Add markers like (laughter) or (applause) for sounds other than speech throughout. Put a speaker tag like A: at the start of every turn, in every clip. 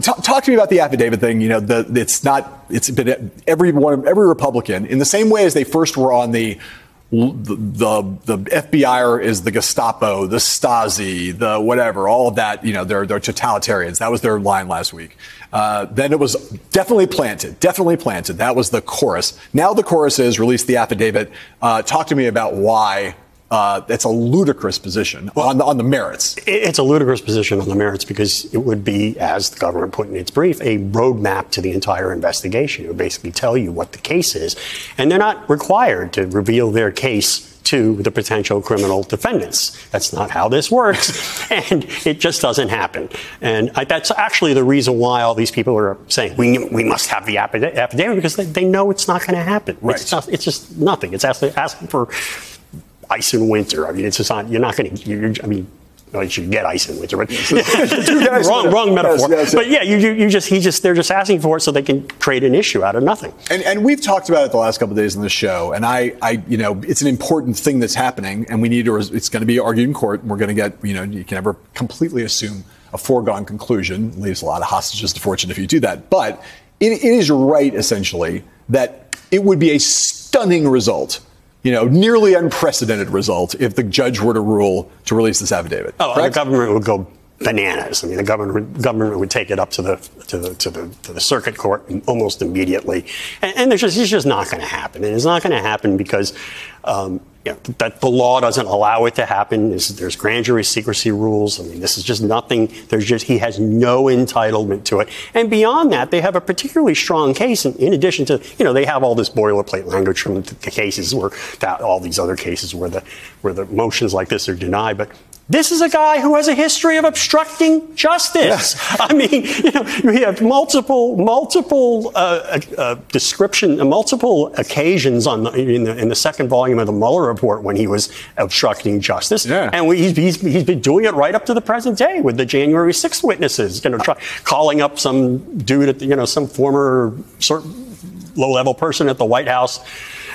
A: Talk, talk to me about the affidavit thing. You know, the, it's not. It's been every one, every Republican in the same way as they first were on the the, the, FBI is the Gestapo, the Stasi, the whatever, all of that, you know, they're, they're totalitarians. That was their line last week. Uh, then it was definitely planted, definitely planted. That was the chorus. Now the chorus is release the affidavit. Uh, talk to me about why uh, it's a ludicrous position well, on, the, on the merits.
B: It's a ludicrous position on the merits because it would be, as the government put in its brief, a roadmap to the entire investigation. It would basically tell you what the case is. And they're not required to reveal their case to the potential criminal defendants. That's not how this works, (laughs) and it just doesn't happen. And I, that's actually the reason why all these people are saying we, we must have the affidavit because they, they know it's not going to happen.
A: Right.
B: It's, just, it's just nothing. It's asking, asking for ice in winter. I mean, it's just not, you're not going to, I mean, well, you should get ice in winter, but (laughs) (laughs) wrong, wrong metaphor. Yes, yes, but yeah, you, you just, he just, they're just asking for it so they can create an issue out of nothing.
A: And, and we've talked about it the last couple of days on the show, and I, I, you know, it's an important thing that's happening, and we need to, it's going to be argued in court. And we're going to get, you know, you can never completely assume a foregone conclusion. Leaves a lot of hostages to fortune if you do that. But it, it is right, essentially, that it would be a stunning result you know, nearly unprecedented result if the judge were to rule to release this affidavit.
B: Oh, correct? the government would go bananas. I mean, the government government would take it up to the to the to the, to the circuit court almost immediately, and, and just, it's just not going to happen. And it's not going to happen because um, you know, that the law doesn't allow it to happen. There's, there's, grand jury secrecy rules. I mean, this is just nothing. There's just he has no entitlement to it. And beyond that, they have a particularly strong case. In, in addition to, you know, they have all this boilerplate language from the, the cases where that, all these other cases where the where the motions like this are denied. But this is a guy who has a history of obstructing justice. (laughs) I mean, you know, we have multiple, multiple uh, uh, description, uh, multiple occasions on the, in, the, in the second volume of the Mueller report when he was obstructing justice,
A: yeah.
B: and we, he's, he's, he's been doing it right up to the present day with the January 6th witnesses, you know, try, calling up some dude at the, you know, some former sort low-level person at the White House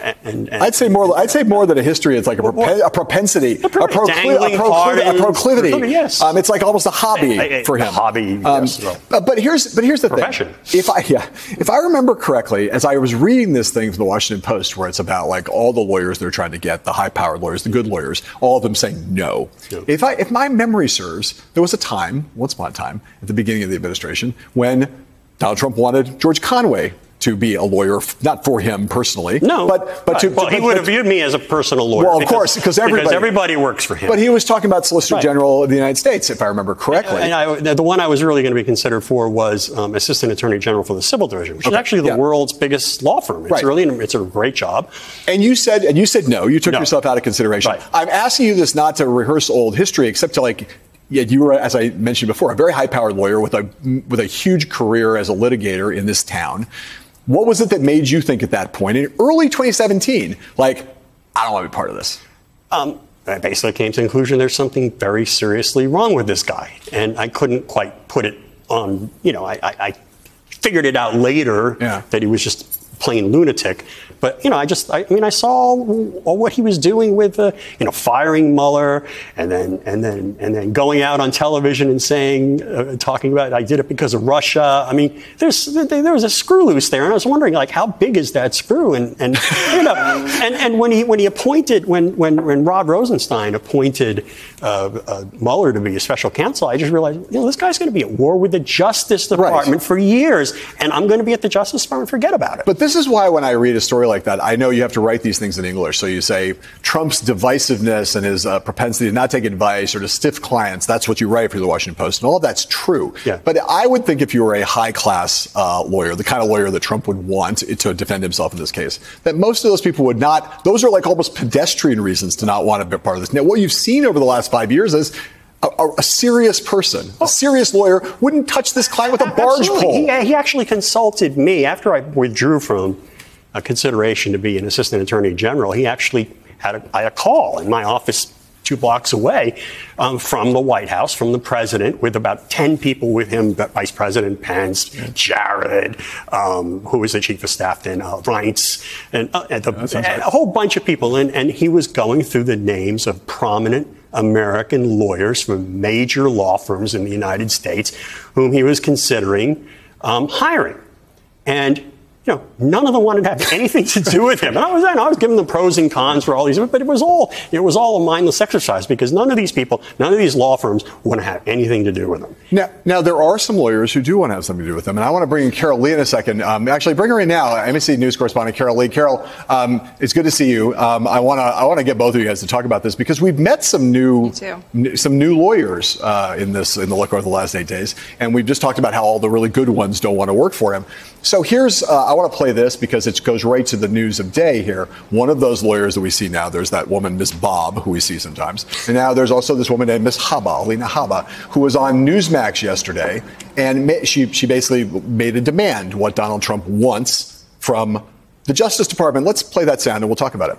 B: and, and,
A: I'd say more. I'd say more than a history. It's like a, propen, a propensity, a,
B: pro- a, procli-
A: a, proclivity. A proclivity.
B: Yes.
A: Um, it's like almost a hobby a, for him.
B: hobby. Um, yes, well,
A: but here's but here's the
B: profession.
A: thing. If I yeah, if I remember correctly, as I was reading this thing from the Washington Post, where it's about like all the lawyers they're trying to get, the high-powered lawyers, the good lawyers, all of them saying no. no. If I if my memory serves, there was a time, once upon a time, at the beginning of the administration, when Donald Trump wanted George Conway to be a lawyer, not for him personally.
B: No,
A: but but to,
B: well, he would have viewed me as a personal lawyer.
A: Well, of because, course, because everybody
B: because everybody works for him.
A: But he was talking about Solicitor right. General of the United States, if I remember correctly.
B: And, I, the one I was really going to be considered for was um, Assistant Attorney General for the Civil Division, which okay. is actually the yeah. world's biggest law firm. It's
A: right.
B: really it's a great job.
A: And you said and you said no. You took
B: no.
A: yourself out of consideration. I'm asking you this not to rehearse old history, except to like yeah, you were, as I mentioned before, a very high-powered lawyer with a with a huge career as a litigator in this town. What was it that made you think at that point in early 2017, like, I don't want to be part of this?
B: Um, I basically came to the conclusion there's something very seriously wrong with this guy. And I couldn't quite put it on, you know, I, I, I figured it out later
A: yeah.
B: that he was just plain lunatic. But you know, I just, I, I mean, I saw what he was doing with, uh, you know, firing Mueller, and then and then and then going out on television and saying, uh, talking about, I did it because of Russia. I mean, there's there was a screw loose there, and I was wondering, like, how big is that screw? And and (laughs) you know, and and when he when he appointed when when when Rod Rosenstein appointed uh, uh, Mueller to be a special counsel, I just realized, you know, this guy's going to be at war with the Justice Department
A: right.
B: for years, and I'm going to be at the Justice Department. Forget about it.
A: But this is why when I read a story like that, I know you have to write these things in English. So you say Trump's divisiveness and his uh, propensity to not take advice or to stiff clients. That's what you write for the Washington Post, and all that's true.
B: Yeah.
A: But I would think if you were a high class uh, lawyer, the kind of lawyer that Trump would want to defend himself in this case, that most of those people would not. Those are like almost pedestrian reasons to not want to be part of this. Now, what you've seen over the last five years is a, a, serious person, a serious lawyer, wouldn't touch this client with a barge
B: Absolutely.
A: pole.
B: He, he, actually consulted me after I withdrew from a consideration to be an assistant attorney general. He actually had a, I had a call in my office two blocks away um, from the White House, from the president, with about 10 people with him Vice President Pence, Jared, um, who was the chief of staff then, uh, Reince, and, uh, and, the, and a whole bunch of people. And, and he was going through the names of prominent American lawyers from major law firms in the United States whom he was considering um, hiring. And you know, none of them wanted to have anything to do with him. And I was I was giving the pros and cons for all these, but it was all it was all a mindless exercise because none of these people, none of these law firms want to have anything to do with him.
A: Now, now there are some lawyers who do want to have something to do with him. and I want to bring in Carol Lee in a second. Um, actually, bring her in now. NBC News correspondent Carol Lee. Carol, um, it's good to see you. Um, I want to I want to get both of you guys to talk about this because we've met some new n- some new lawyers uh, in this in the look over the last eight days, and we've just talked about how all the really good ones don't want to work for him. So here's, uh, I want to play this because it goes right to the news of day here. One of those lawyers that we see now, there's that woman, Miss Bobb, who we see sometimes. And now there's also this woman named Miss Habba, Alina Habba, who was on Newsmax yesterday. And she, she basically made a demand what Donald Trump wants from the Justice Department. Let's play that sound and we'll talk about it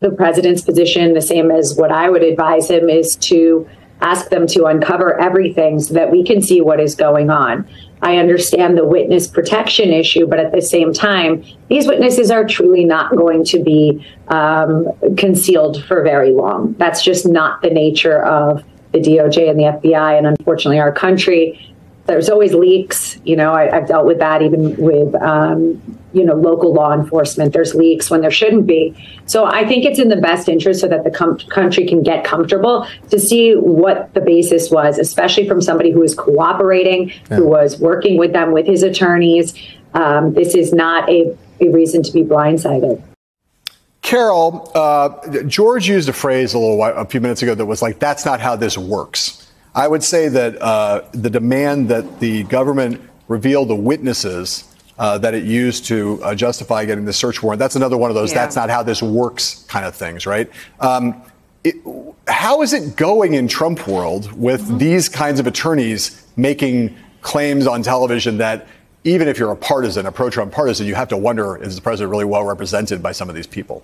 C: the president's position, the same as what I would advise him, is to ask them to uncover everything so that we can see what is going on. I understand the witness protection issue, but at the same time, these witnesses are truly not going to be um, concealed for very long. That's just not the nature of the DOJ and the FBI, and unfortunately, our country there's always leaks. You know, I, have dealt with that even with, um, you know, local law enforcement. There's leaks when there shouldn't be. So I think it's in the best interest so that the com- country can get comfortable to see what the basis was, especially from somebody who is cooperating, yeah. who was working with them, with his attorneys. Um, this is not a, a reason to be blindsided.
A: Carol, uh, George used a phrase a little while, a few minutes ago that was like, "That's not how this works." I would say that uh, the demand that the government reveal the witnesses uh, that it used to uh, justify getting the search warrant, that's another one of those, yeah. that's not how this works kind of things, right? Um, it, how is it going in Trump world with mm-hmm. these kinds of attorneys making claims on television that even if you're a partisan, a pro Trump partisan, you have to wonder is the president really well represented by some of these people?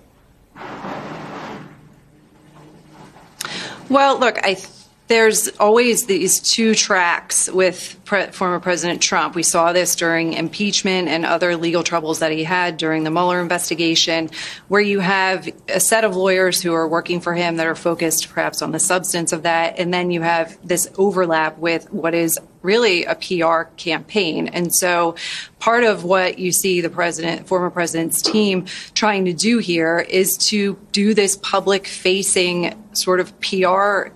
D: Well, look, I there's always these two tracks with pre- former President Trump. We saw this during impeachment and other legal troubles that he had during the Mueller investigation, where you have a set of lawyers who are working for him that are focused perhaps on the substance of that, and then you have this overlap with what is really a PR campaign. And so part of what you see the president, former president's team trying to do here is to do this public facing sort of PR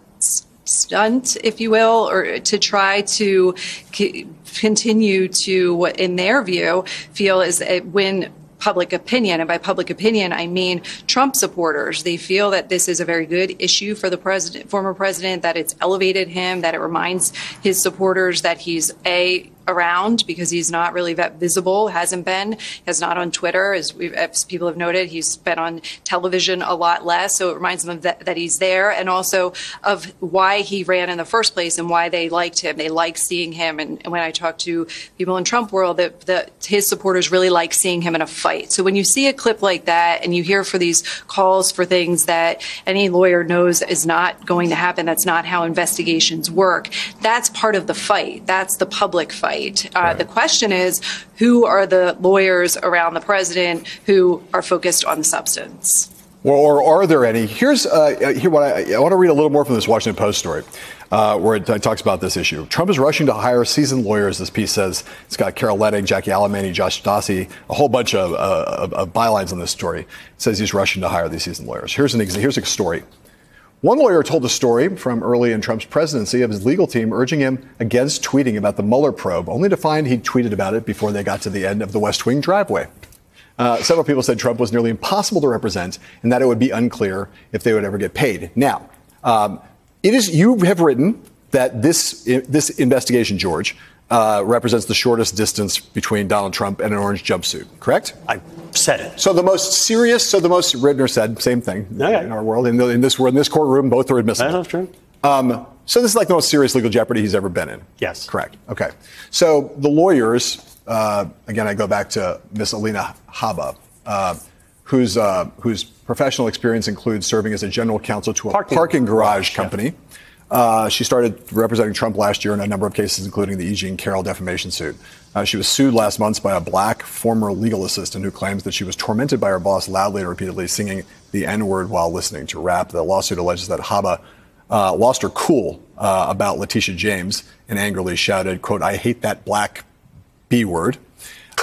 D: stunt, if you will, or to try to c- continue to what, in their view, feel is a win public opinion. And by public opinion, I mean Trump supporters. They feel that this is a very good issue for the president, former president, that it's elevated him, that it reminds his supporters that he's a around because he's not really that visible, hasn't been, has not on Twitter, as, as, people have noted. He's been on television a lot less, so it reminds them that, that, he's there, and also of why he ran in the first place and why they liked him. They like seeing him, and, and when I talk to people in Trump world, that, that his supporters really like seeing him in a fight. So when you see a clip like that, and you hear for these calls for things that any lawyer knows is not going to happen, that's not how investigations work. That's part of the fight. That's the public fight right. Uh, right. The question is who are the lawyers around the president who are focused on the substance?
A: Well, or are there any? Here's uh, uh, here what I, I, want to read a little more from this Washington Post story. Uh, where it, talks about this issue. Trump is rushing to hire seasoned lawyers. This piece says it's got Carol Leonnig, Jackie Alemany, Josh Dawsey, a whole bunch of, uh, of, of bylines on this story. It says he's rushing to hire these seasoned lawyers. Here's an here's a story. One lawyer told a story from early in Trump's presidency of his legal team urging him against tweeting about the Mueller probe, only to find he'd tweeted about it before they got to the end of the West Wing driveway. Uh, several people said Trump was nearly impossible to represent and that it would be unclear if they would ever get paid. Now, um, it is you have written that this this investigation, George, uh, represents the shortest distance between Donald Trump and an orange jumpsuit, correct?
B: I said it.
A: So the most serious, so the most, Ridner said, same thing okay. in our world. In, the, in, this, in this courtroom, both are admissible.
B: That's true.
A: Um, so this is like the most serious legal jeopardy he's ever been in.
B: Yes.
A: Correct. Okay. So the lawyers, uh, again, I go back to Miss Alina Habba, uh, whose, uh, whose professional experience includes serving as a general counsel to a parking, parking garage, garage company. Yeah Uh, she started representing Trump last year in a number of cases, including the E. Jean Carroll defamation suit. Uh, she was sued last month by a black former legal assistant who claims that she was tormented by her boss loudly and repeatedly singing the N word while listening to rap. The lawsuit alleges that Habba uh, lost her cool uh, about Letitia James and angrily shouted, "quote I hate that black B word."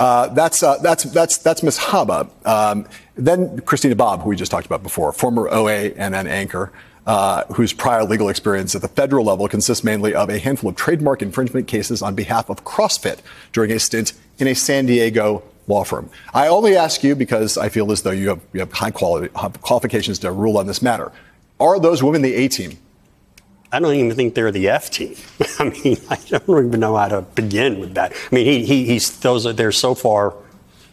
A: Uh, that's uh, that's that's that's Miss Habba. Um, then Christina Bobb, who we just talked about before, former OAN an anchor, uh, whose prior legal experience at the federal level consists mainly of a handful of trademark infringement cases on behalf of CrossFit during a stint in a San Diego law firm. I only ask you because I feel as though you have, you have high quality qualifications to rule on this matter. Are those women the A team?
B: I don't even think they're the F team. (laughs) I mean, I don't even know how to begin with that. I mean, he, he, he's those are they're so far,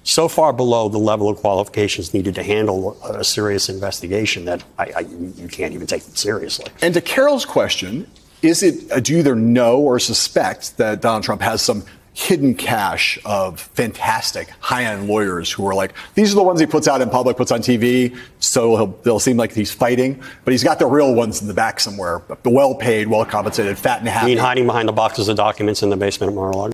B: so far below the level of qualifications needed to handle a serious investigation that I, I you can't even take it seriously.
A: And to Carol's question, is it uh, do you either know or suspect that Donald Trump has some hidden cache of fantastic high-end lawyers who are like these are the ones he puts out in public puts on tv so they'll seem like he's fighting but he's got the real ones in the back somewhere the well-paid well-compensated fat and happy
B: mean, hiding behind the boxes of documents in the basement at Mar-a-Lago.